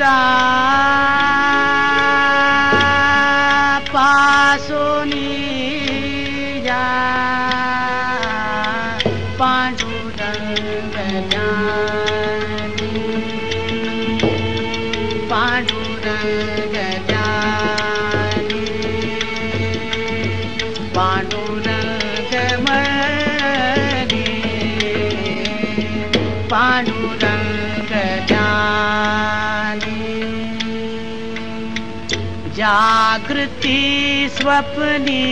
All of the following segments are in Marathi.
star. जागृती स्वप्नी।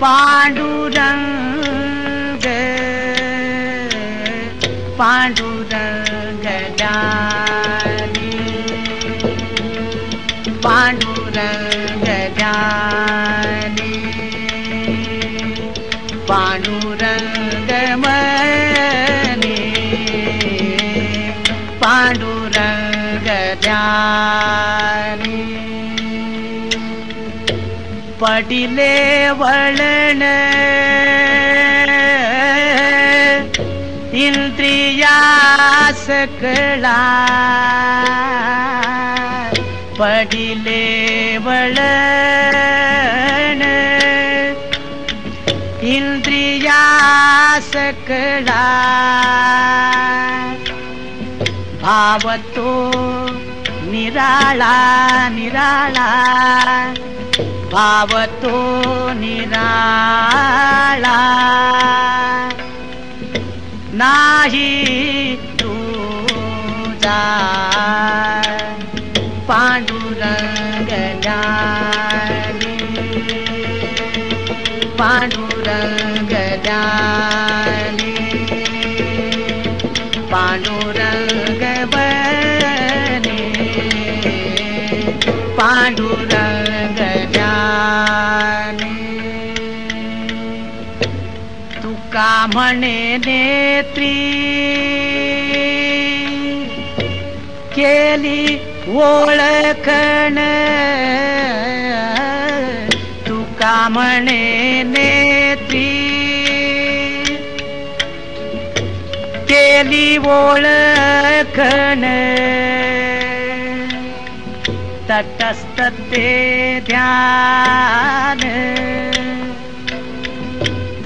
पांडुरंग पांडुरंग ज्ञानी पांडुरंग ज्ञानी पडिले वळण इंद्रिया सकळा पडिले वळण इंद्रिया सकळा भाव तो निराळा निराळा भाव तो निराळा नाही तुझा पांडुरंग ज्ञानी पांडुरंग ज्ञानी म्हणे नेत्री। केली ओळखण। तुका म्हणे नेत्री। केली ओळखण। ते ध्यान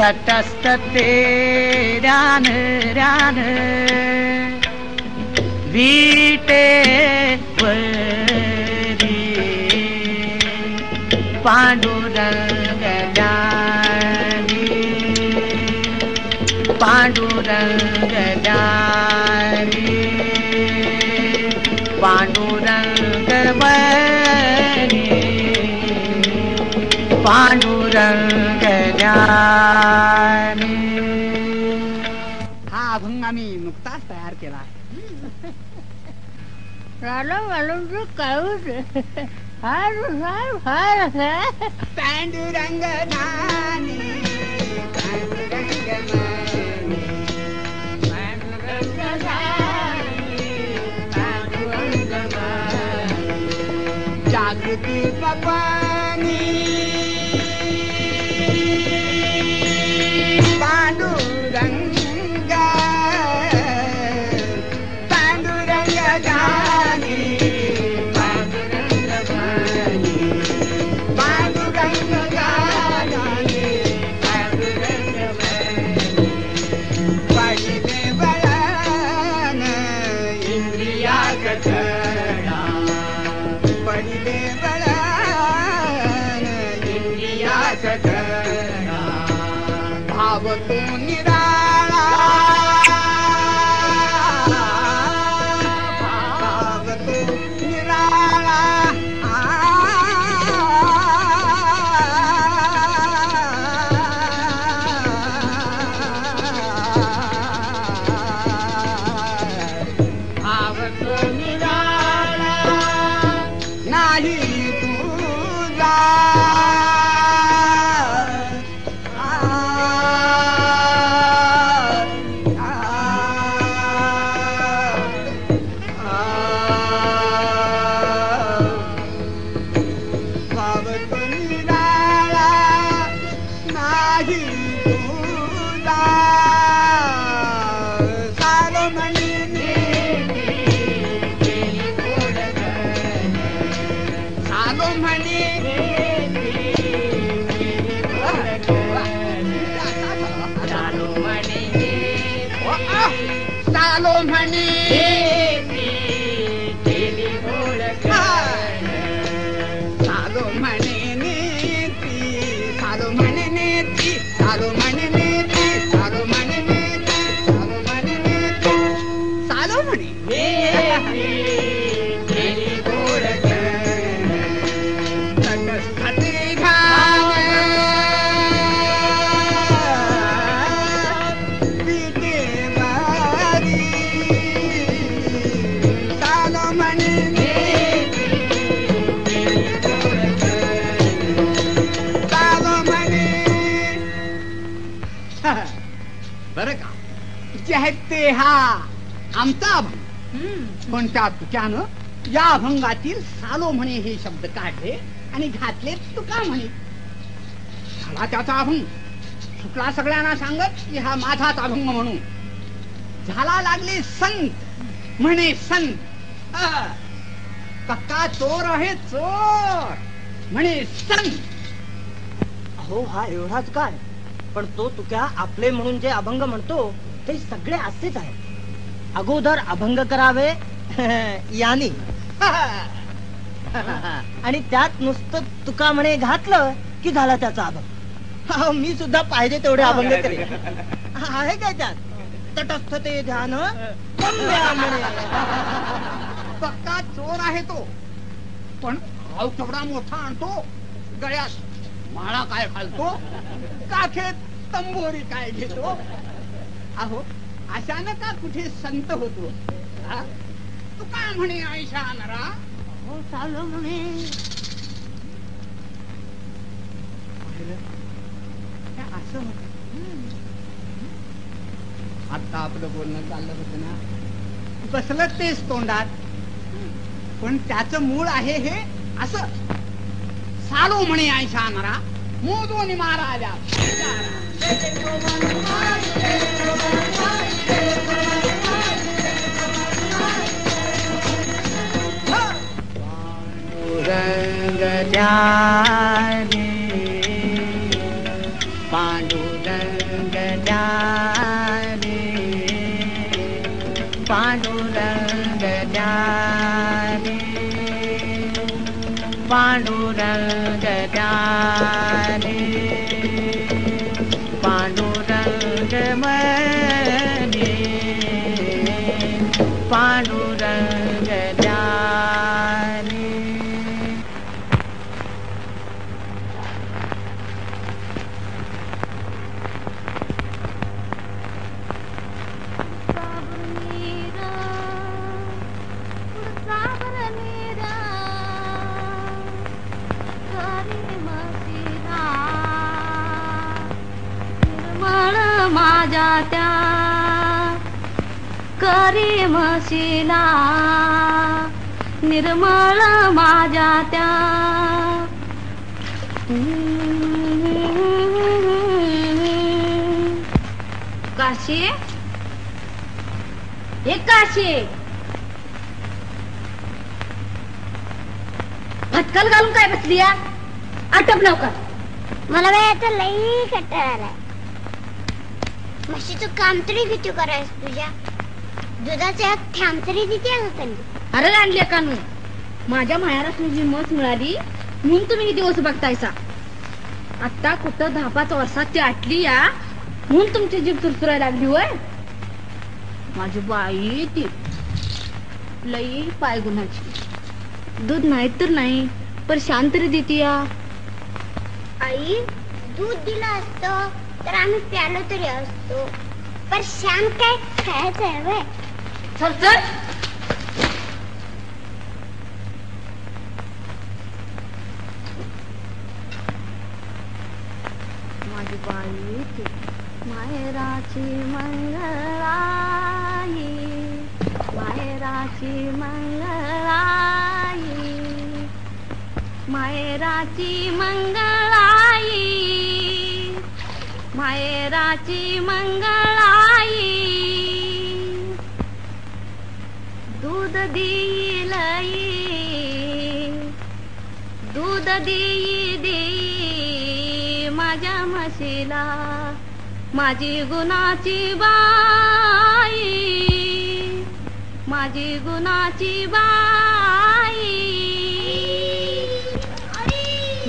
तटस्थ ते ध्यान ध्यान वीटे वरी पांडुरंग ज्ञानी पांडुरंग हा अभंग आम्ही नुकताच तयार केला. पांडुरंग ज्ञानी जागृती पवानी पण त्या तुक्यानं या अभंगातील सालो म्हणे हे शब्द काढले आणि घातले तुका म्हणे. झाला त्याचा अभंग. सुटला सगळ्यांना सांगत की हा माझाच अभंग म्हणून. झाला लागले संत म्हणे संत. हा. पक्का चोर आहे चोर म्हणे संत. अहो हा एवढाच काय? पण तो तुक्या आपले म्हणून जे अभंग म्हणतो ते सगळे असेच आहे अगोदर अभंग करावे यानी. आणि त्यात नुसतं तुका म्हणे घातलं की झाला त्याचा अभंग. मी सुद्धा पाहिजे तेवढे अभंग करेन आहे काय त्यात? तटस्थ ते ध्यान पक्का चोर आहे तो. पण भाव केवढा मोठा आणतो गळ्यात माळा काय घालतो काखेत तंबोरी काय घेतो? अहो अशानं का कुठे संत होतो? तू काय म्हणे आयशा नरा? हो चालो म्हणे. असं होत. आता आपलं बोलणं चाललं होतं ना. बसलं तेच तोंडात. पण त्याचं मूळ आहे हे असं. सालो म्हणे आयशा नरा. मोदोनी मारा ङ्गो करी म्हशीला निर्मळ माझ्या त्या. काशी? हे काशी! भटकल घालून काय बसली या? आटप लवकर. मला वेळ आता लई कंटाळा आलाय. म्हशीचं काम तरी किती करायचं? दुधाचा एक थांब तरी देते का अरे आणली कानू माझ्या मायारासनी जी मस मिळाली म्हणून तुम्ही किती दिवस बघतायसा? आता कुठं दहा पाच वर्षात ती आटली या म्हणून तुमची जीभ चुरचुरायला लागली होय? माझी बाई ती लई पाय गुणाची. दूध नाही तर नाही पण शांत देते या. आई दूध दिलं असतं तर आम्ही प्यालो तरी असतो. पण शाम काय खायचं आहे व्हय? चल चल माझी बाई ती माहेराची मंगळाई. माहेराची मंगळाई. माहेराची मंगळाई. माहेराची मंगळ दिलाई। दूध दूध देई देई माझ्या म्हशीला माझी गुणाची बाई माझी गुणाची बाई.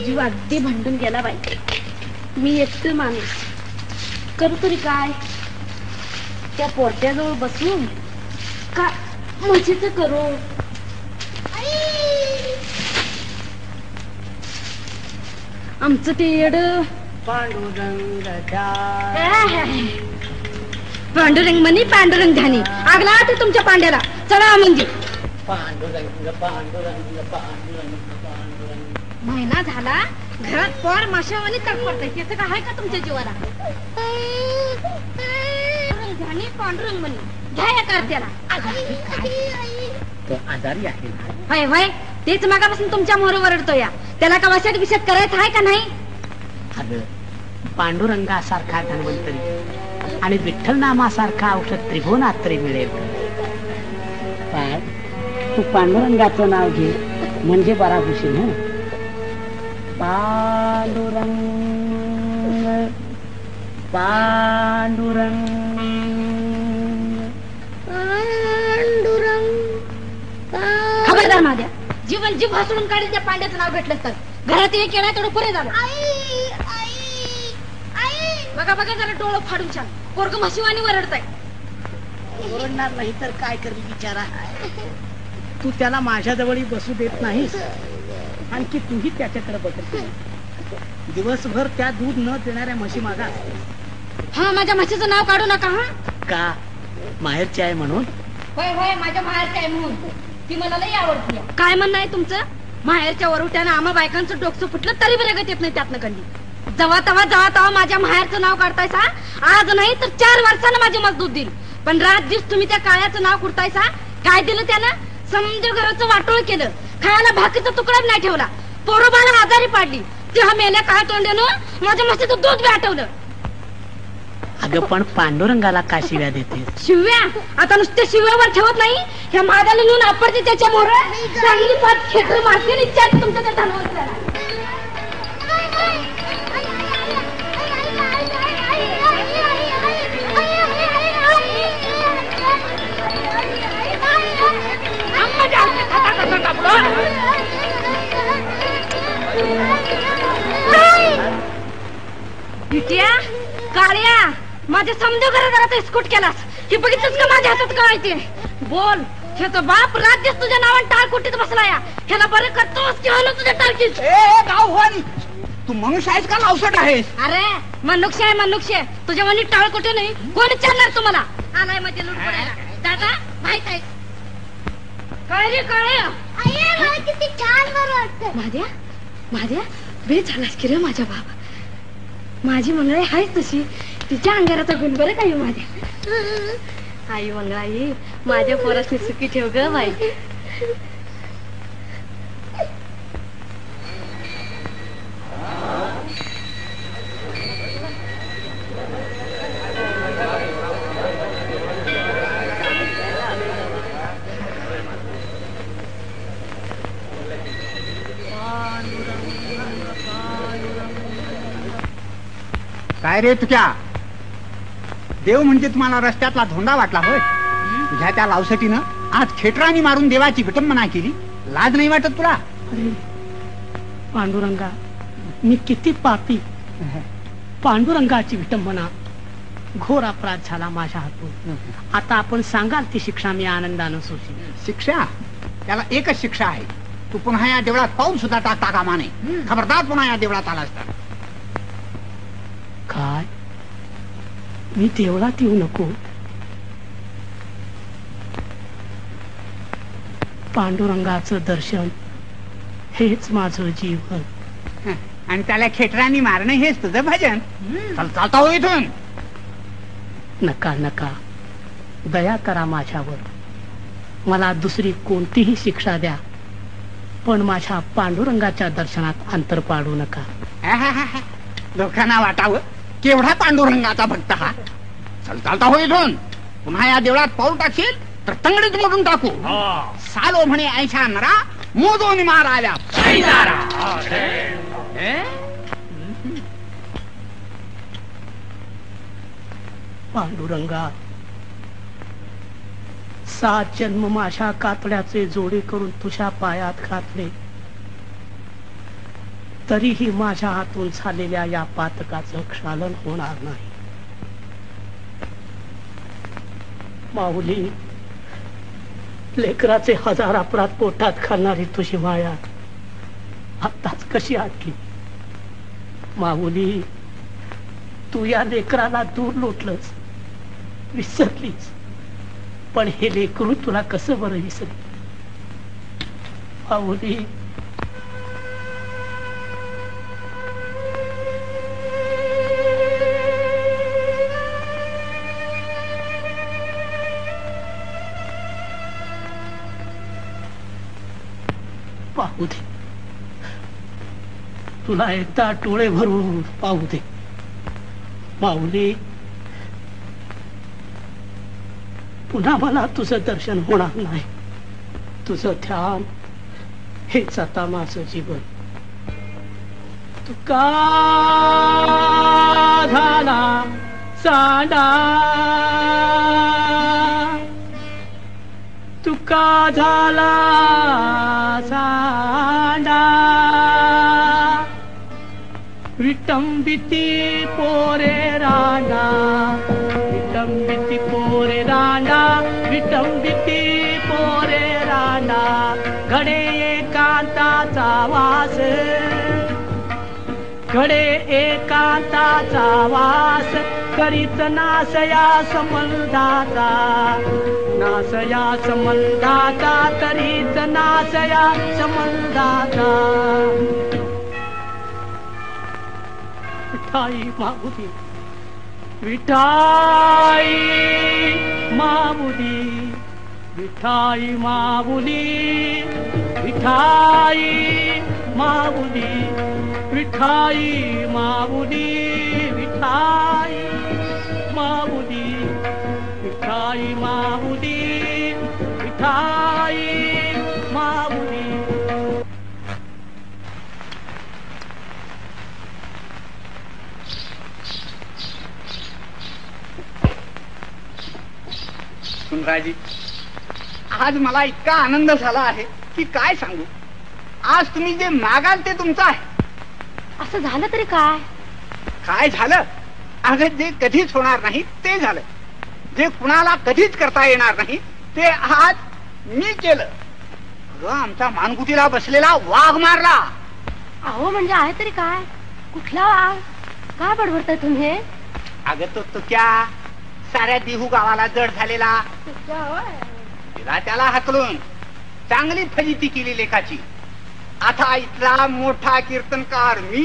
जीव अगदी भांडून गेला बाई. मी येत माणूस. करू तरी काय? त्या पोरट्याजवळ बसून म्हशीच करो। आमचं ते येड पांडुरंग म्हणे पांडुरंग धानी आगला ते तुमच्या पांड्याला. चला म्हणजे. पांडुरंग पांडुरंग पांडुरंग पांडुरंग महिना झाला घरात पर माशावानी तडपडतंय त्याचं काय आहे का तुमच्या जीवाला? पांडुरंग घ्या या कार्त्याला. आजारी आहे ना? होय होय. तेच मागापासून तुमच्या मोर वरडतो या त्याला का वशात करायचं आहे का नाही? अगं पांडुरंगासारखा धन्वंतरी आणि विठ्ठल नामासारखा औषध त्रिभुवनात तरी मिळेल. काय? तू पांडुरंगाचं नाव घे. म्हणजे बरा होशील हं? पांडुरंग पांडुरंग. जीव हसडून काढेल त्या पांड्याचं नाव घेतलं तर. घरात एक येणार तेवढं पुरे झालं. बघा बघा जरा डोळं फाडून छान. पोरग म्हशीवानी वरडताय. ओरडणार नाही तर काय करेल बिचारा? तू त्याला माझ्या जवळी बसू देत नाहीस. आणखी तूही त्याच्याकडे बघत नाही. दिवसभर त्या दूध न देणाऱ्या म्हशी मागा. हा माझ्या म्हशीचं नाव काढू नका हा. का? माहेरची आहे म्हणून? होय होय माझ्या माहेरच्या आहे म्हणून. ती मला लई आवडती काय म्हणणं आहे तुमचं? माहेरच्या वरुट्यानं आम्हा बायकांचं डोकं फुटलं तरी बरगत येत नाही त्यातनं कधी. जवा तवा जवा तवा माझ्या माहेरचं नाव काढतायसा आज नाही तर चार वर्षानं माझी मजदूत देईल पण रात दिवस तुम्ही त्या काळ्याचं नाव कुडतायसा काय दिलं त्यानं? समजे घराचं वाटोळ केलं. खायला भाकीचा तुकडा नाही ठेवला. पोरोबाला आजारी पाडली. तेव्हा मेल्या काय तोंड्यानं माझ्या मस्तीचं दूध बी आठवलं. अगं पण पांडुरंगाला का शिव्या देते शिव्या? आता नुसते शिव्यावर ठेवत नाही? ह्या महादाला नेऊन आपडते त्याच्या मोर? चांगली पाच खेटर मारते इच्छा तुमच्या त्या धनवंतराला. बिटिया काळ्या माझ्या समजा घरात इस्कूट केलास. हे बघितलंच का माझ्या हातात कळायचे बोल. ह्याचा बाप राज्य तुझ्या नावाने टाळ कुटीत बसला या. ह्याला बरं करतोस की हलो तुझ्या टाळकीत? ए गाव होन तू मनुष्य आहेस का लावसट आहेस? अरे मनुष्य आहे मनुष्य तुझ्या मनी टाळ कुठे नाही. कोण विचारणार तुम्हाला? आलायमध्ये लूट पडायला. दादा माहीत आहे. किती छान बरं वाटतं माझ्या? माझ्या? बे झालास की रे माझ्या बाबा? माझी मंगळाई आहेच तशी. तिच्या अंगाराचा गुण बरं काही माझ्या? आई मग आई माझ्या पोरासनी सुखी ठेव ग बाई. काय रे तुझ्या देव म्हणजे तुम्हाला रस्त्यातला धोंडा वाटला होय. तुझ्या त्या लावसटीनं आज खेटरानी मारून देवाची विटंबना केली. लाज नाही वाटत तुला? पांडुरंगा मी किती पापी. पांडुरंगाची विटंबना घोर अपराध झाला माझ्या हातून. आता आपण सांगाल ती शिक्षा मी आनंदानं सोशी शिक्षा? त्याला एकच शिक्षा आहे. तू पुन्हा या देवळात पाऊल सुद्धा टाकता कामा नये खबरदार पुन्हा या देवळात आलास तर. काय? मी देवळात येऊ नको पांडुरंगाचं दर्शन हेच माझं जीवन हं, आणि त्याला खेटरानी मारणं हेच तुझं भजन. चल चालता हो इथून. नका नका. दया करा माझ्यावर. मला दुसरी कोणतीही शिक्षा द्या पण माझ्या पांडुरंगाच्या दर्शनात अंतर पाडू नका. आहाहाहा. लोकांना वाटावं. केवढा पांडुरंगाचा भक्त हा? चल चालता हो इथून. पुन्हा या देवळात पाऊल टाकशील तर तंगडीत मोडून टाकू. सालो म्हणे ऐशा नरा मोदोनी मार आल्या पांडुरंगा सात जन्म माझ्या कातड्याचे जोडे करून तुझ्या पायात घातले. तरीही माझ्या हातून झालेल्या या पातकाचं क्षालन होणार नाही. माऊली लेकराचे हजार अपराध पोटात खालणारी तुझी माया आत्ताच कशी आटली? माऊली तू या लेकराला दूर लोटलंस विसरलीस पण हे लेकरू तुला कसं बरं विसरली माऊली पाहू दे. तुला एकदा डोळे भरून पाहू दे. माऊली पुन्हा मला तुझं दर्शन होणार नाही. तुझं ध्यान हेच आता माझं जीवन. तुका झाला चांडा का झाला सांडा? विटंबिती पोरे रांडा विटंबिती पोरे रांडा विटंबिती पोरे रांडा घडे एकांताचा वास. घडे एकांताचा वास. करीत नासया संबंधाचा नासया संबंधाचा तरीच नासया संबंधाचा विठाई माऊली विठाई माऊली विठाई माऊली विठाई माऊली विठाई माऊली विठाई माऊली विठाई माऊली विठाई माऊली सुनराजी आज मला इतका आनंद झाला आहे की काय सांगू? आज तुम्ही जे मागाल ते तुमचं आहे. असं झालं तरी काय? काय झालं? अगं जे कधीच होणार नाही ते झालं. जे कुणाला कधीच करता येणार नाही ते आज मी केलं. आमचा मानगुटीला बसलेला वाघ मारला. अहो म्हणजे आहे तरी काय? कुठला वाघ? काय बडबडताय तुम्ही अगं तो तुक्या. साऱ्या देहू गावाला जड झालेला. तिला त्याला हकलून. चांगली फजिती केली लेखाची. आता इथला मोठा कीर्तनकार मी.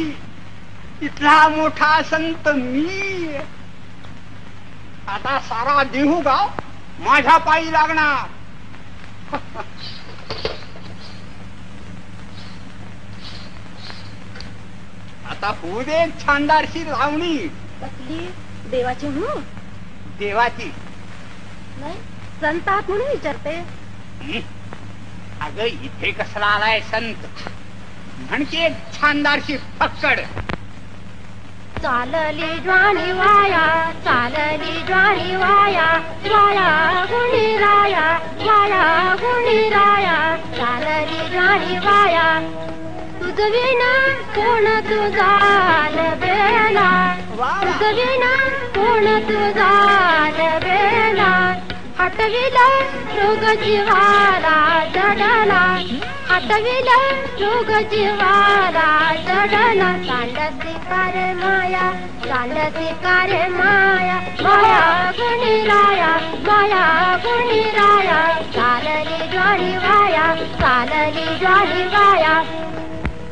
इथला मोठा संत मी. आता सारा देहू गाव माझ्या पायी लागणार. आता होऊ दे छानदारशी लावणी. कसली? देवाची म्हणून देवाची. नाही संत आहात म्हणून विचारते? अगं इथे कसला आलाय संत? म्हणकी एक छानदारशी पक्कड चालली ज्वाणी वाया चालली ज्वाणी वाया वाया गुणी राया वाया गुणी राया चालली ज्वाणी वाया. तुझ विना कोण तुझा बेला तुझ विना कोण तुझा बेला हटविला रोग जीवाला जडला हटविला रोग जीवाला जडला चांडसी कारे माया चांडसी कारे माया माया गुणी राया माया गुणी राया चालली ज्वारी वाया चालली ज्वारी वाया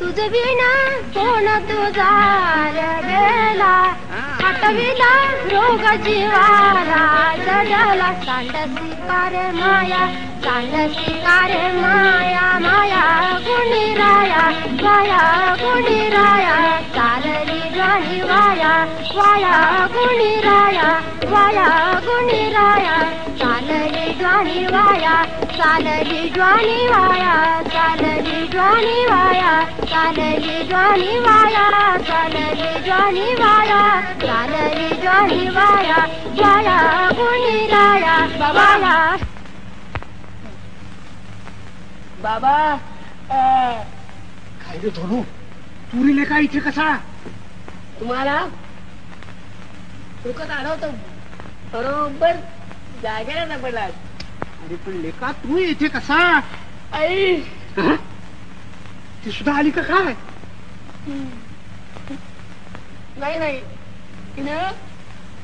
तुझ विना कोण तुझा गेला हटविला रोग जीवाला जडला सांडसी कारे माया सांडसी कारे माया माया गुणी राया माया गुणी राया चालली ज्वानी वाया वाया गुणी राया वाया गुणी राया. चालली ज्वानी वाया चालली ज्वानी वाया चालली ज्वानी वाया चालली ज्वानी वाया चालली ज्वानी वाया चालली ज्वानी वाया वाया गुणी राया. वाया बाबा काय रे धोनू? तुरीले का इथे कसा? तुम्हाला डोकं आढळतं बरोबर जागेला ना पडला अरे पण लेका तू इथे कसा? आई! ती सुद्धा आली का काय? नाही नाही. तिनं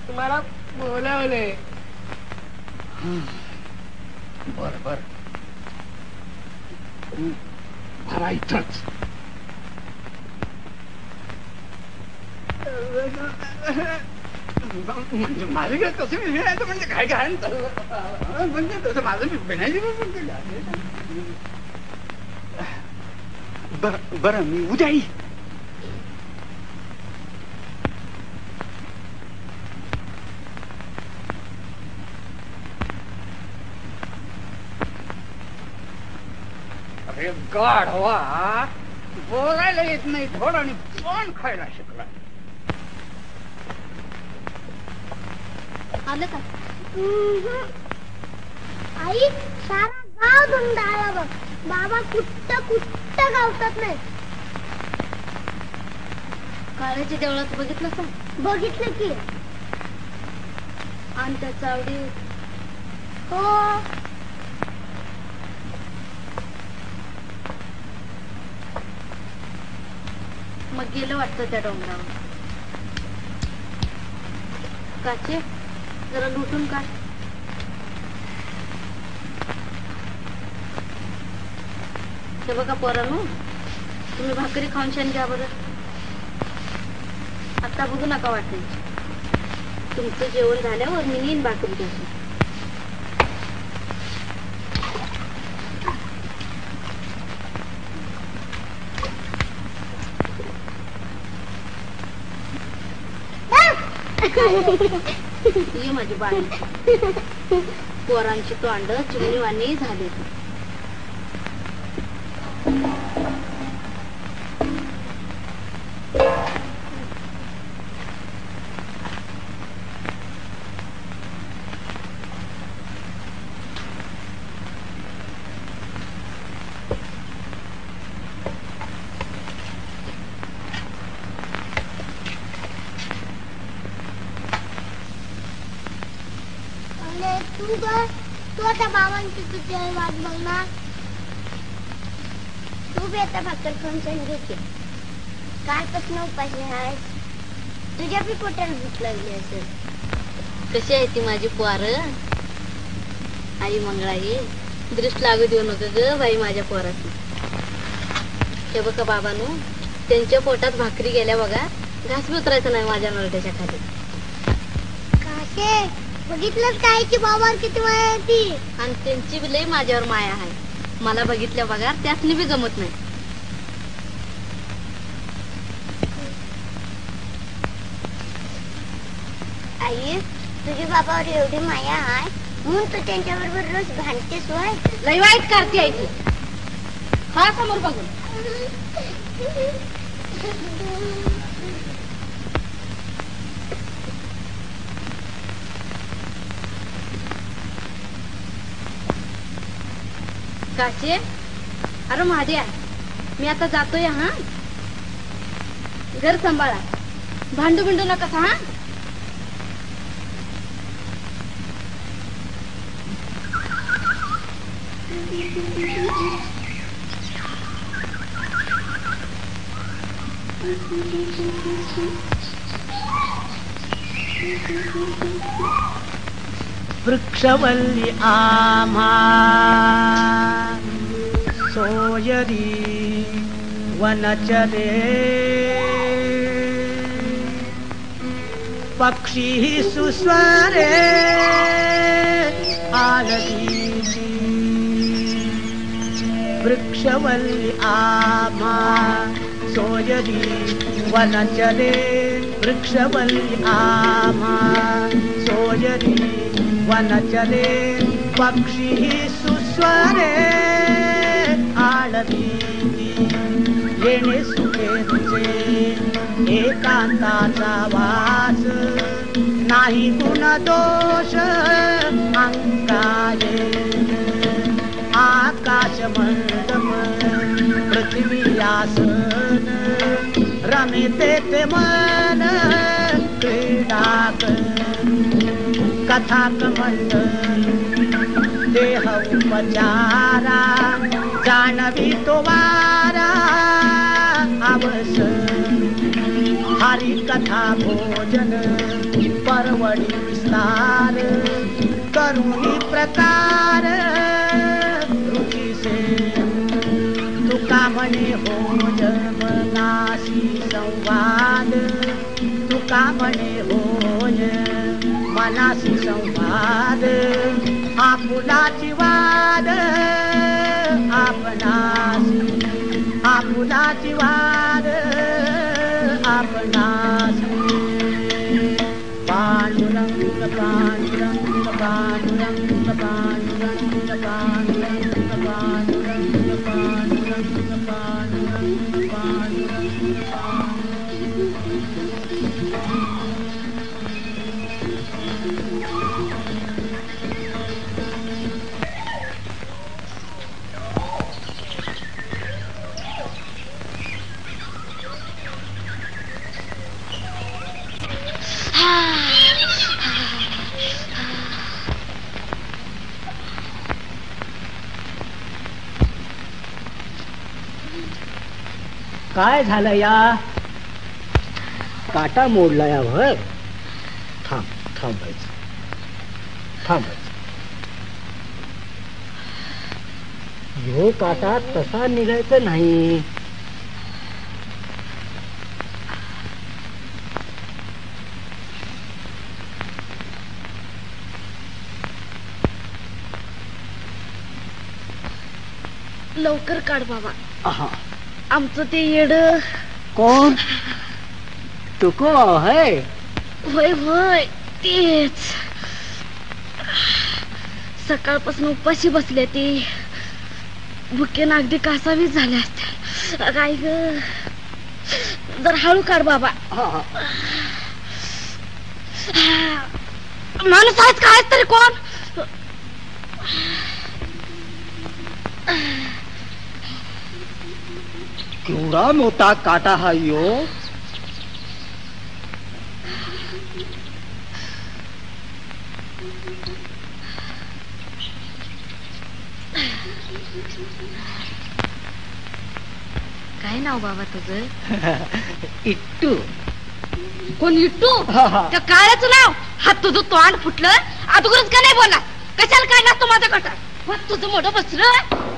तुम्हाला बोलावले बर बर. भरा इथंच. माझं काय कसं मी लिहायचं म्हणजे काय काय म्हणजे तसं माझं मी बनायची बर बरं मी उद्या येईल गाढवा बोलायला येत नाही थोड आणि पण खायला शिकला आलं का? आई सारा गाव धुंडाळा बघ. बाबा कुट्ट कुट्ट गावतात नाही. काळ्याच्या देवळात बघितलं का? बघितलं की. आणि त्या चावडी हो. मग गेलं वाटतं त्या डोंगरावर. काचे? जरा लुटून काढ. हे बघा पोरानो तुम्ही भाकरी खाऊन छान घ्या बरं. आता बघू नका वाटायची. तुमचं जेवण झाल्यावर मी येईन भाकरी घ्या ये माझी बाई. पोरांची तोंड चिमणीवाणी झाली. आई वाट बघणार तू बी आता भाकर खाऊन सण घेते कालपासून उपाशी आहे तुझ्या बी पोटाला भूक लागली असेल कशी आहे ती माझी पोर? आई मंगळाई दृष्ट लागू देऊ नका ग बाई माझ्या पोराची. हे बघा बाबानो त्यांच्या पोटात भाकरी गेल्या बघा. घास उतरायचं नाही माझ्या नरट्याच्या खाली. काके बघितलं काय की बाबावर किती माया आहे ती? आणि त्यांची बी लई माझ्यावर माया आहे. मला बघितल्या बघा त्यासनी बी जमत नाही. आई तुझी बाबावर एवढी माया आहे म्हणून तू त्यांच्या बरोबर रोज भांडतेस होय? लई वाईट करते आई ती. हा समोर बघून. काचे अरे महाद्या मी आता जातोय हा? घर सांभाळा. भांडू बिंडू नका हा? वृक्षवल्ली आम्हा सोयरी वनचरे पक्षी सुस्वरे आलदीती वृक्षवल्ली आम्हा सोयरी वनचरे वृक्षवल्ली आम्हा सोयरी वनचले पक्षी सुस्वरे आळवी येणे सुखेचे एकांताचा वास नाही गुण दोष अंगाये आकाश मंडप पृथ्वी आसन रमे ते मन क्रीडा कथा मंडल देह उपचारा जाणवी तो वारा आवस हरी कथा भोजन परवडी विस्तार करुणी प्रकार आपुलाची वाद आपणासी आपुलाची वाद काय झालं या? काटा मोडला या भर. थांब थांबायचं थांबायचं ह्यो काटा तसा निघायचा नाही. लवकर काढ बाबा. आहा. आमचं ते येड. कोण? तुको है होय. होय तेच. सकाळपासून उपाशी बसले ते. भुकेन अगदी कासावीस झाल्या असत्या. काय ग. जर हळू काढ बाबा. माणूस आहेच काय तरी कोण? केवढा मोठा काटा हा यो. काय नाव बाबा तुझं? इट्टू. कोण इट्टू? हा, हा. त्या काळ्याचं नाव. हा तुझं तोंड फुटलं. अगोदरच का नाही बोलला? कशाला काय नसतो माझा कटा मग तुझं मोठं बसलं.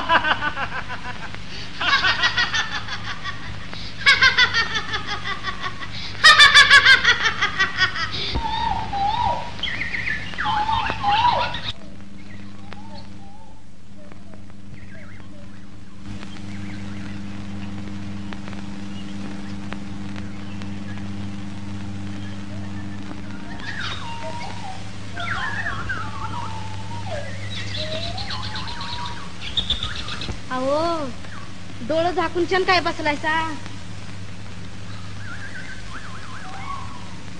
डोळं काय बसलायसा?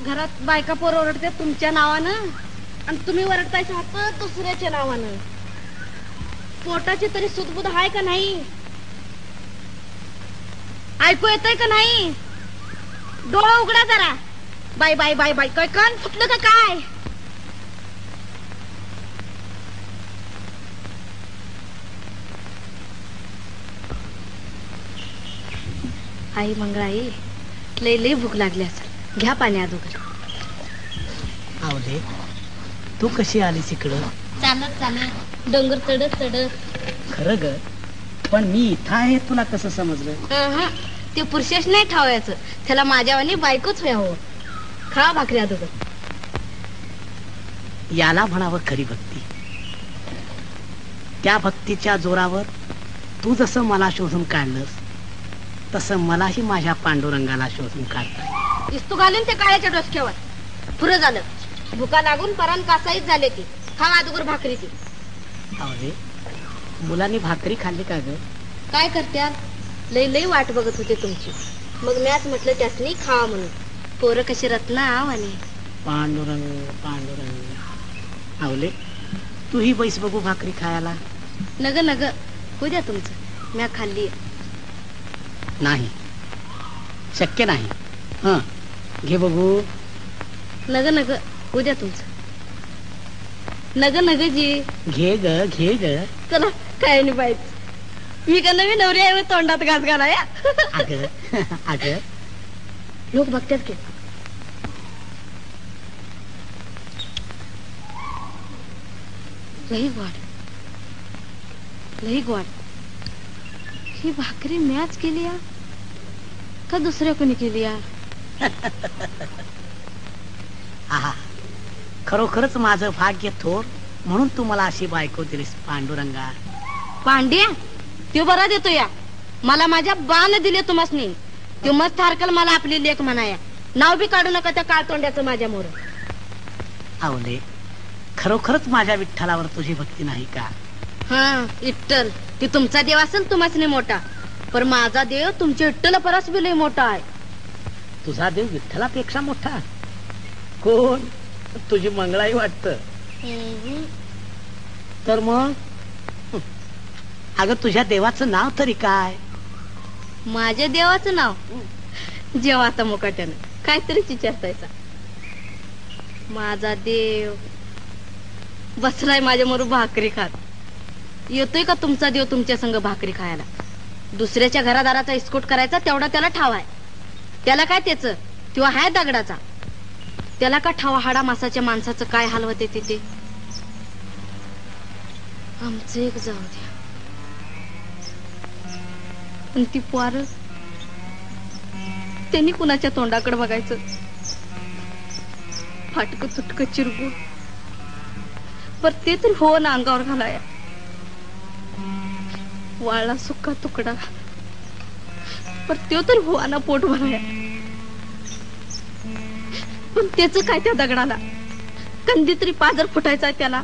घरात बायका पोर ओरडते तुमच्या नावानं. आणि तुम्ही ओरडतायसा हात दुसऱ्याच्या नावानं. पोटाची तरी सुदबुद आहे का नाही? ऐकू येतंय का नाही? डोळा उघडा जरा. बाय बाय बाय बाय काय कान फुटलं का काय? आई मंगळाई लय लय भूक लागली असेल. घ्या पाणी अगोदर. आवडे तू कशी आलीस इकडं? चालत चालत. डोंगर चढत चढत. खरं ग पण मी इथं आहे तुला कसं समजलं? अहं, ते पुरुषेश नाही ठावायचं. त्याला माझ्यावानी बायकोच व्हावं. खा भाकरी अगोदर. याला म्हणावं खरी भक्ती. त्या भक्तीच्या जोरावर तू जसं मला शोधून काढलंस तसं मलाही माझ्या पांडुरंगाला शोधून काढता इस्तू घालून ते काळ्याच्या डोसक्यावर. पुरं झालं. भुका लागून परान कासाईच झाले ती. खा अगोदर भाकरी ती अरे मुलांनी भाकरी खाल्ली का ग? काय करत्याल लई लई वाट बघत होते तुमची. मग मॅच म्हटलं त्यासनी खावा म्हणून. पोरं कशी रत्ना आणि. पांडुरंग पांडुरंग. आवले तूही बैस बघू भाकरी खायला. नग नग. होऊ द्या तुमचं. म्या खाल्ली नाही. शक्य नाही. हा. घे बघू. नग नग. होऊ द्या तुमचं नग नग जी. घे ग घे ग. चला काय नाही पाहिजे मी का नवी नवरी आहे होय तोंडात घास घालाया? अग अग. लोक बघतात की. लई गोड. लई गोड. ही भाकरी मॅच केली या? का दुसऱ्या कोणी केली या आहा खरोखरच माझं भाग्य थोर म्हणून तू मला अशी बायको दिलीस पांडुरंगा. पांड्या त्यो बरा देतो या. मला माझ्या बाण दिले तुम्हासनी त्यो मस्त हरकल मला आपली लेख म्हणाया. नाव बी काढू नका त्या काळ तोंड्याचं माझ्या मोर. आवले खरोखरच माझ्या विठ्ठलावर तुझी भक्ती नाही का? हा इट्टल ती तुमचा देव असेल तुम्हासनी मोठा. पण माझा देव तुमच्या इट्टल परस बी लय मोठा आहे. तुझा देव विठ्ठलापेक्षा मोठा कोण? तुझी मंगळाई वाटत. तर मग? अगं तुझ्या देवाचं नाव तरी काय? माझ्या देवाचं नाव? जेवाचा मुकाट्यानं काहीतरी विचारतायचा माझा देव बसलाय माझ्या मोर भाकरी खात. येतोय का तुमचा देव तुमच्या संग भाकरी खायला? दुसऱ्याच्या घरादाराचा इस्कोट करायचा तेवढा त्याला ठाव आहे. त्याला काय त्याच? किंवा हाय दगडाचा. त्याला का ठावा? हाडा मासाच्या माणसाचं काय हाल होते तिथे? आमचं एक जाऊ द्या. पण ती पार त्यांनी कुणाच्या तोंडाकडे बघायचं? फाटक तुटक चिरगुड पर ते तरी हो ना अंगावर घालाया. वाळला सुका तुकडा. पर त्यो तरी हो पोट भराया. पण त्याच काय त्या दगडाला? कंदी तरी पाजर फुटायचा त्याला.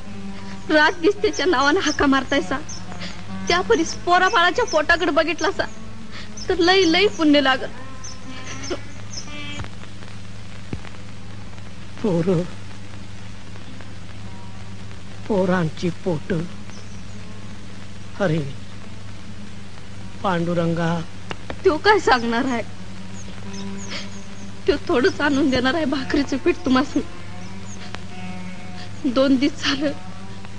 रात दिस त्याच्या नावानं हाका मारतायचा त्या परीस पोरा बाळाच्या पोटाकडे बघितला असा तर लई लई पुण्य लागत पोर. पोरांची पोट. अरे. पांडुरंगा. तो काय सांगणार आहे? तो थोडच आणून देणार आहे भाकरीचं पीठ तुम्हाला दोन दिवस झालं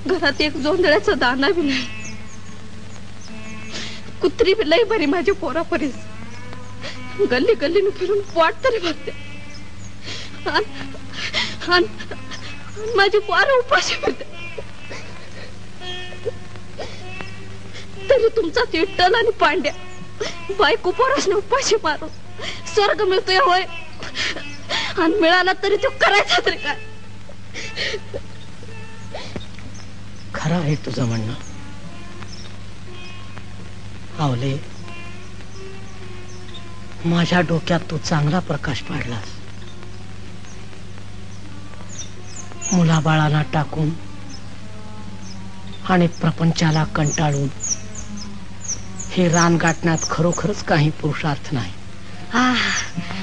घरात एक जोंधळ्याचा दाना बी नाही. कुत्री बी लई बरी माझ्या पोरापरीस. गल्ली गल्लीने फिरून वाट तरी बघते. माझी पोर उपाशी फिरते. तरी तुमचा चिट्टल आणि पांड्या. बायको पोरासने उपाशी मारून स्वर्ग मिळतोय होय. आणि मिळाला तरी तो करायचा तरी काय? खरं आहे तुझं म्हणणं. आवले माझ्या डोक्यात तू चांगला प्रकाश पाडलास. मुलाबाळांना टाकून आणि प्रपंचाला कंटाळून हे रान गाठण्यात खरोखरच काही पुरुषार्थ नाही.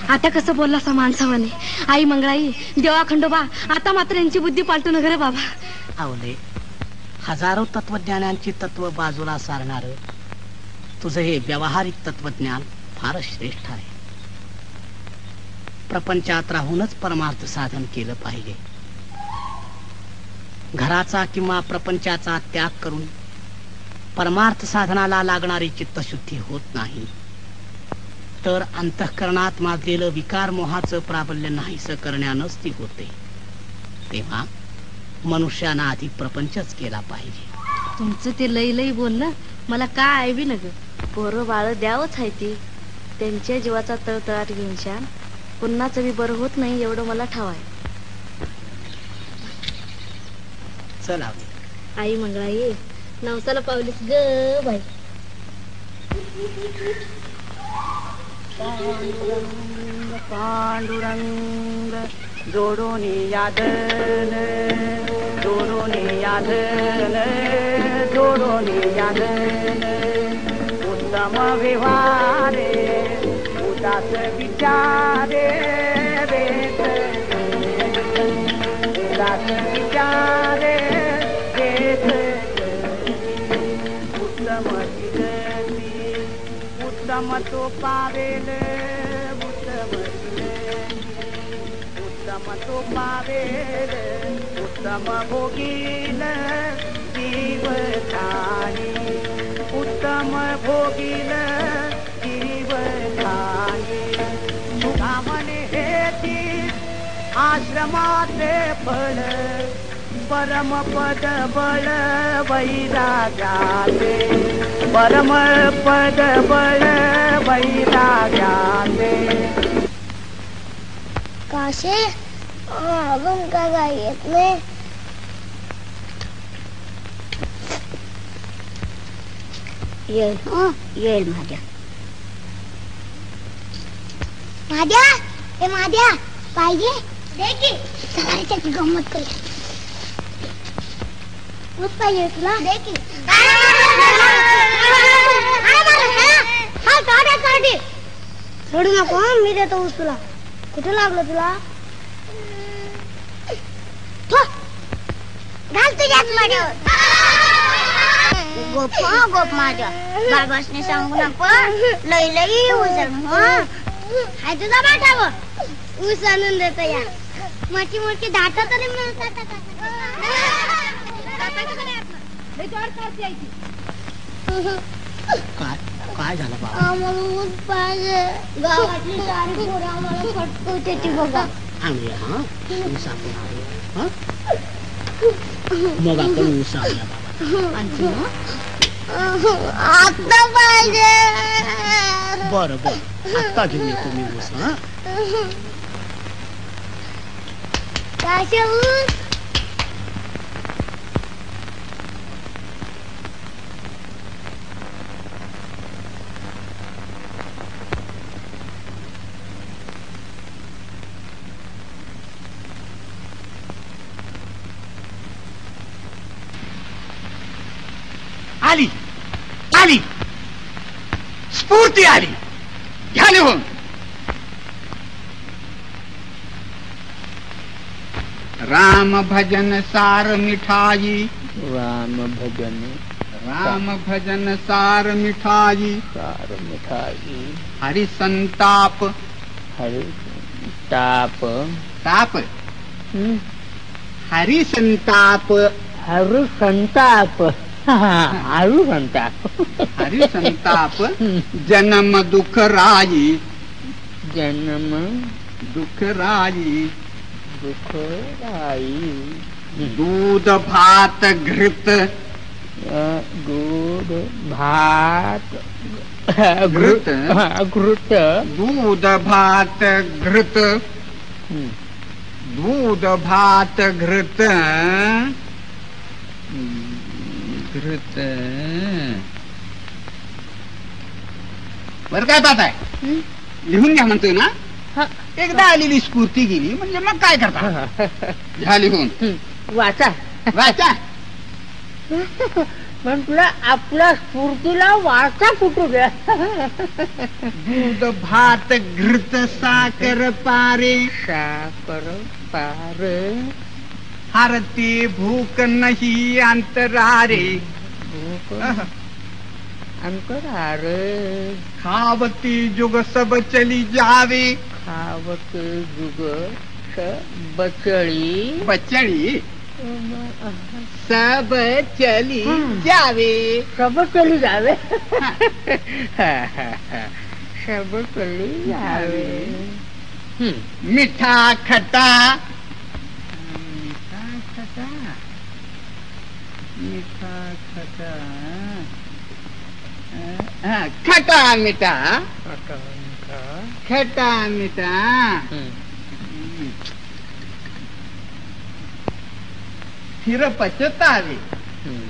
आता कसं बोलला सा माणसावाने? आई मंगळाई देवा खंडोबा आता मात्र यांची बुद्धी पालटू न रे बाबा. आवले हजारो तत्वज्ञानांची तत्व बाजूला सारणार तुझं हे व्यावहारिक तत्वज्ञान फारच श्रेष्ठ आहे. प्रपंचात राहूनच परमार्थ साधन केलं पाहिजे. घराचा किंवा प्रपंचाचा त्याग करून परमार्थ साधनाला लागणारी चित्तशुद्धी होत नाही. तर अंतःकरणात माजलेलं विकार मोहाचं प्राबल्य नाहीसं करण्यानंच ती होते. तेव्हा मनुष्यानं आधी प्रपंचच केला पाहिजे. तुमचं ते लई लई बोललं मला काय बी न ग? पोरं बाळ द्यावंच आहे ती. त्यांच्या जीवाचा तळतळाट घेऊन शान पुन्हाच बी बरं होत नाही एवढं मला ठाव आहे. चला. आई मंगळाई. नवसाला पावलीस ग बाई पांडुरंग जोडून यादन जोडून यादन सोडून यादन उत्तम व्यवहारे उदास विचारे वेद उदास विचारे तो पावेल उत्तम उत्तम तो पावेल उत्तम भोगील जीव उत्तम भोगील जीव ठाणी हे ती आश्रमाचे फळ. परम पद बळ वैराग्याचे. परम पद बळ वैराग्याचे. काशे अजून का काय येत नाही? येईल. हं, येईल माझ्या. माझ्या? ए माझ्या. पाहिजे? दे की. चला रे त्याची गंमत करूया दूध सोडू नको मी देतो ऊस तुला. कुठे लागलो तुला? घाल तुझ्याच माझ्यावर गोप गोप माझ्या. बाबासने सांगू नको लई लई उचल हाय तुझा पाठावं ऊस आणून देतो या. मोठी मोठी दाट तरी मिळतात काय काय झालं बाबा आम्हाला ऊस पाहिजे गावातली सारी पोरं आम्हाला फटकवते ती बघा आणूया हा ऊस आपण आणूया हा? मग आपण ऊस आणूया बाबा आता पाहिजे बरं बरं आत्ता घेऊन येतो मी ऊस हा काशे ऊस आली आली स्फूर्ती आली घ्या लिहून राम भजन सार मिठाई. राम भजन राम भजन सार मिठाई. सार मिठाई. हरि संताप. हरे ताप. ताप हरि संताप. हरु संताप. हरु संताप हरि संताप जन्म दुख राई जन्म दुख राई दुख राई दूध भात घृत दूध भात घृत. घृत दूध भात घृत. दूध भात घृत घृत बर काय पाहत आहे लिहून घ्या म्हणतोय ना. एकदा आलेली स्फूर्ती गेली म्हणजे मग काय करता? घ्या लिहून. वाचा. वाचा. तुला आपल्या स्फूर्तीला वाचा कुठू द्या दूध भात घृत साखर पारे. साकर पार. हरती भूक नाही अंतरारे। भूक अंतरार। खावती जुग सब चली जावे। खावत जुग स बचळी बचड़ी सब चली हम्म. जावे। सब चली जावे। सब चली जावे। हम्म. मीठा खटा मीठा खटा हाँ, खटा मीठा खटा मीठा हम्म. फिर पचतावे हम्म.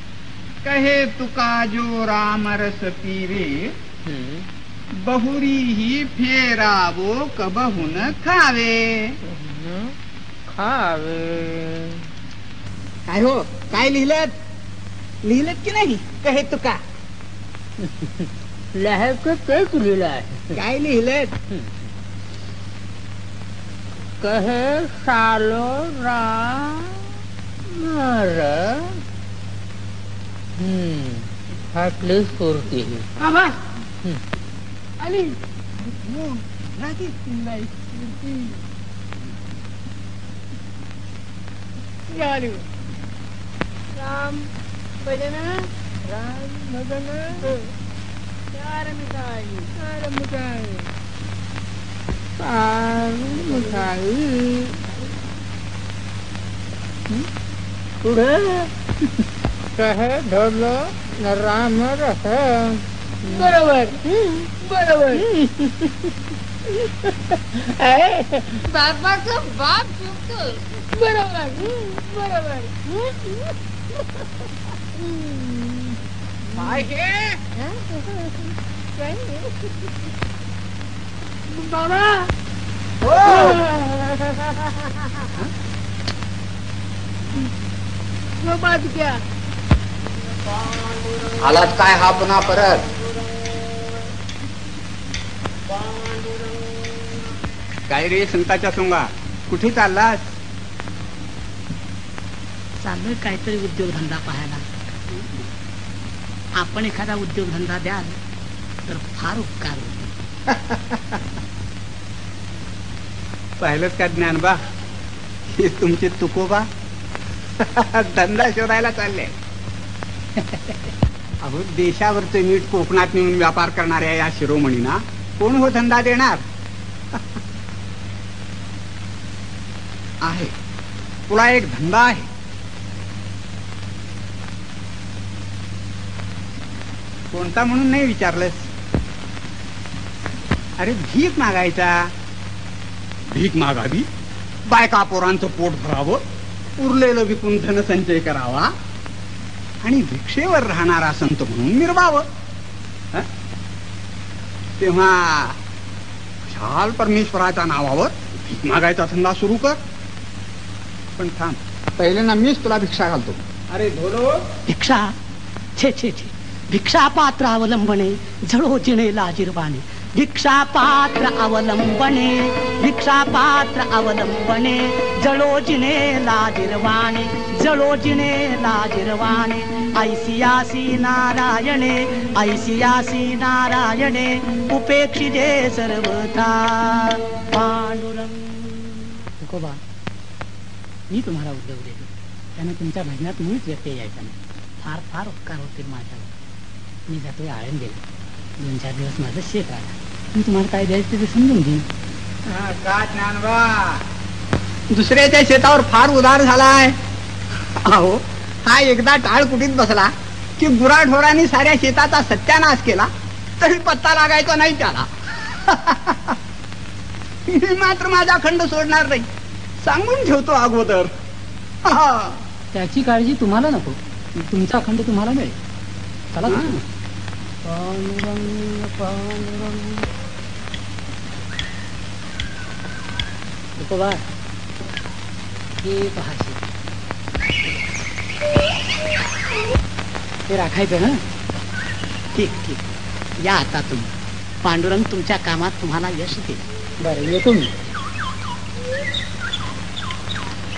कहे तुका जो राम रस पीवे. बहुरी ही फेरावो कबहुन खावे खावे काय हो काय लिहिलं लिहिलं की नाही? कहे तुका लिहायचं तेच लिहिलं आहे काय लिहिलं कहे सालो राम हम्म फाटलीच पुरती आबा! हं. आली रागी झाली. राम भजन राम भजन चार मिठाई चार मिठाई चार मिठाई पुढे कहे ढोलो न राम रहे बरोबर बरोबर बापाचं बाप चुकतो बरोबर बरोबर काय हे? बाबा! आलात काय हा पुन्हा परत? काय रे संताच्या सोंगा? कुठे चाललास? चाललोय काहीतरी उद्योगधंदा पाहायला. आपण एखादा उद्योगधंदा द्याल तर फार उपकार पाहिलंच का ज्ञानबा हे तुमचे तुकोबा धंदा शोधायला चालले. अहो देशावरचे मीठ कोकणात नेऊन व्यापार करणाऱ्या या शिरोमणींना कोण हो धंदा देणार? आहे. तुला एक धंदा आहे. कोणता म्हणून नाही विचारलंस अरे भीक मागायचा. भीक मागावी? बायका पोरांचं पोट भरावं उरलेलं विकून धनसंचय करावा आणि भिक्षेवर राहणारा संत म्हणून मिरवावं. हं? तेव्हा शाल परमेश्वराच्या नावावर भीक मागायचा धंदा सुरू कर. पण थांब पहिले ना मीच तुला भिक्षा घालतो. अरे धोलो भिक्षा? छे छे छे. भिक्षापात्र अवलंबणे अवलंबने झळो जिणे लाजीरबाने भिक्षापात्र अवलंबणे अवलंबने अवलंबणे अवलंबने जळो जिणे लाजीरवाणे जळो जिणे लाजीरवाणे. ऐसियासी नारायणे ऐसियासी नारायणे उपेक्षिजे सर्वथा. पांडुरंग. तुकोबा मी तुम्हाला उद्योग देतो. त्यानं तुमच्या भजनात मुळीच व्यत्यय यायचा नाही. फार फार उपकार होतील माझ्यावर. मी जातोय आळंदीला. दोन चार दिवस माझं शेत आला मी तुम्हाला काय द्यायचं ते समजून घेईन. हा, का ज्ञानबा? दुसऱ्याच्या शेतावर फार उदार झालाय. अहो हा एकदा टाळ कुटीत बसला की गुराढोरांनी साऱ्या शेताचा सत्यानाश केला तरी पत्ता लागायचा नाही त्याला. मी मात्र माझा खंड सोडणार नाही. सांगून ठेवतो अगोदर. त्याची काळजी तुम्हाला नको. तुमचा खंड तुम्हाला मिळेल. चला. पांडुरंग पांडुरंग तुकोबा हे पहा ते राखायचं ना ठीक ठीक या आता तुम्ही पांडुरंग तुमच्या कामात तुम्हाला यश देईल बरं येतो मी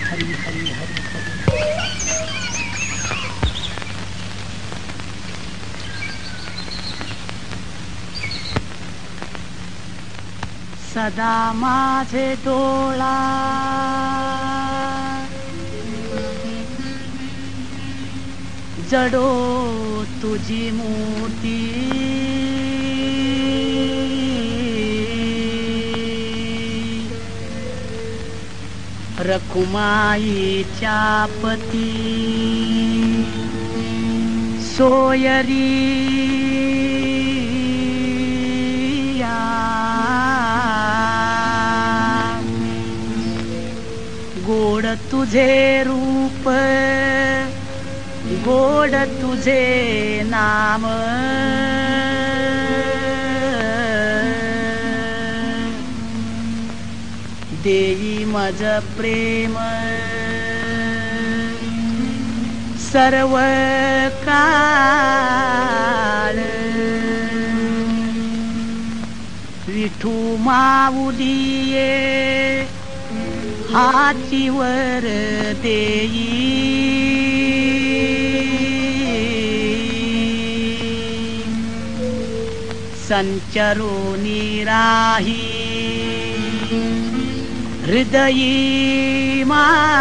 हरी हरी हरी हरी सदा माझे डोळा. जडो तुझी मूर्ती रखुमाईच्या पती. सोयरी गोड तुझे रूप गोड तुझे नाम. देई मज प्रेम सर्व काळ. विठू माऊली हाची वर देई. संचरुनी राही. हृदयी माझ्या.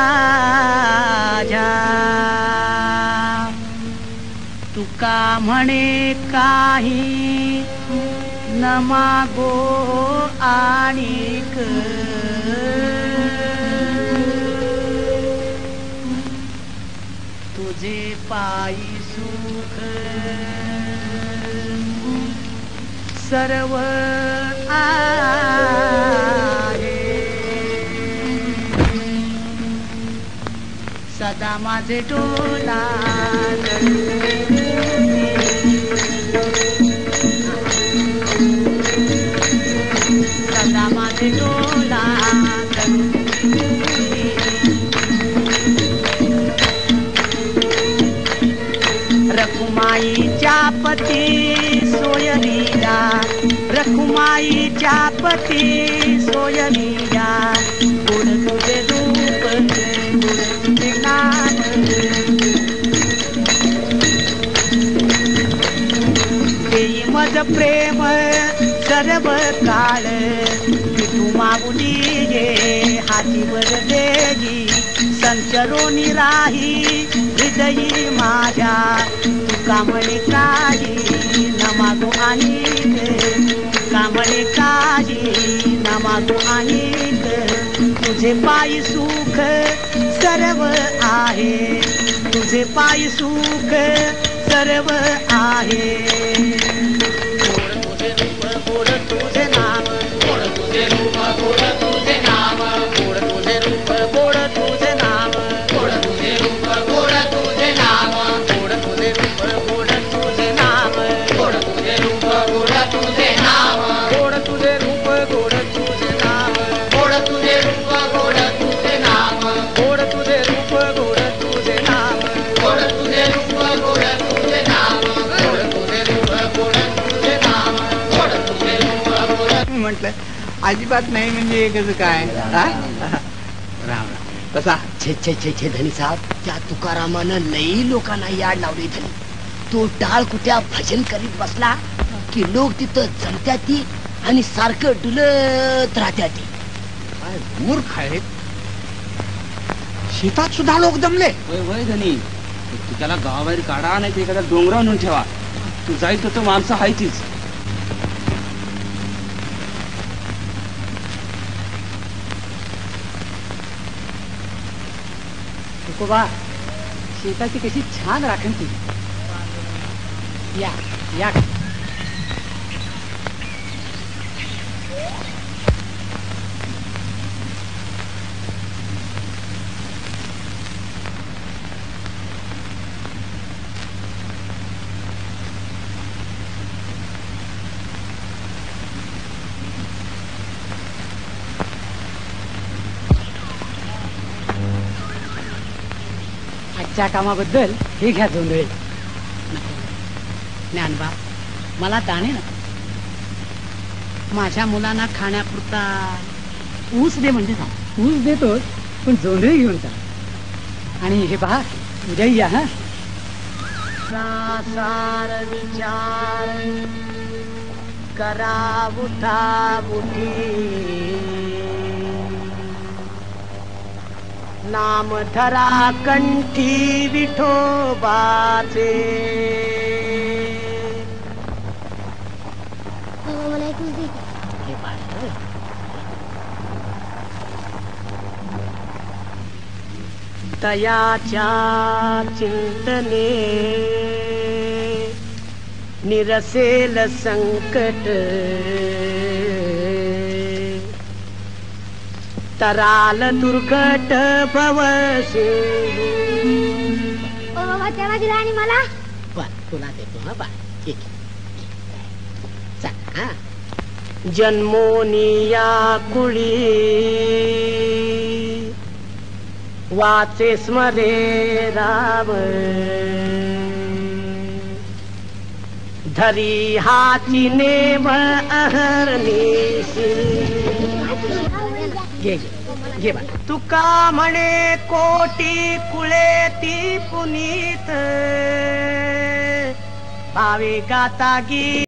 तुका म्हणे काही न मागो आणिक. तुझे पायी सुख. सर्व आहे. सदा माझे डोला पती सोयलीला रखुमाईच्या पती सोयलीला गुण तुझे रूप गुण तुझे देई मज प्रेम सर्व काळ तू मागुली ये हातीवर देगी संचरोनी राही हृदयी माझ्या कामळे काजी नमागो आणि कामळे काजी नमागो आणि तुझे पायी सुख सर्व आहे. तुझे पायी सुख सर्व आहे. अजिबात नाही म्हणजे हे कसं काय? हा? राम राम. कसा? छे छे छे छे धनी साहेब त्या तुकारामानं लई लोकांना याड लावली धनी तो टाळ कुट्या भजन करीत बसला की लोक तिथं जमत्या ती आणि सारखं डुलत राहत्या ती. काय मूर्ख आहेत. शेतात सुद्धा लोक जमले. वय वय धनी. तू त्याला गावाबाहेर काढा नाही ते एखाद्या डोंगरावर नेऊन ठेवा. तू जाईल तर तो माणसं हायतीच. तुकोबा शेताची कशी छान राखण ती या या. आजच्या कामाबद्दल हे घ्या जोंधळे ज्ञानबा मला दाणे ना. माझ्या मुलांना खाण्यापुरता ऊस दे म्हणजे झालं. ऊस देतोच पण जोंधळे घेऊन जा. आणि हे पहा उद्या या हा. सार विचार करा उठा उठी. नाम नामधरा कंठी विठोबाचे तयाच्या चिंतने निरसेल संकट। तराल दुर्घट भव ओ बाबा त्याला दिला आणि मला? बर तुला देतो हा बा ठीक आहे. चल हा. जन्मोनी या कुळी। वाचे स्मरे राम धरी हाती नेम अहरनिशी घे घे. घे बा. तुका म्हणे कोटी कुळे ती पुनीत. भावे गाता गी